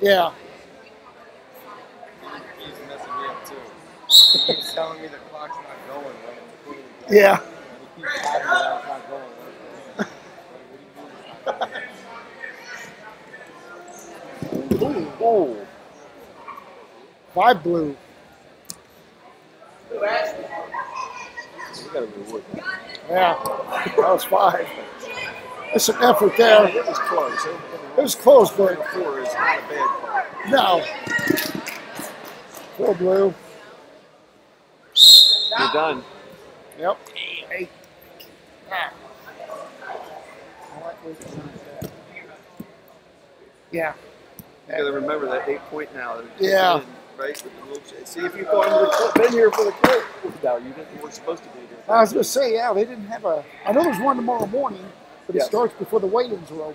Yeah. He's messing me up too. Telling me the clock's not going. Yeah. Ooh. Blue. Yeah. That was five. It's an effort there. It was close. It, It was close, but four is not a bad call. no. Four blue. You're done. Yep. Eight. Ah. I like where the. Yeah. You gotta remember that eight point now. Yeah. in, right? With the little ch- See if you thought you would have been here for the clip. No, you didn't. You weren't supposed to be here. I was gonna say, yeah, they didn't have a. I know there's one tomorrow morning, but it starts before the weigh-ins are over.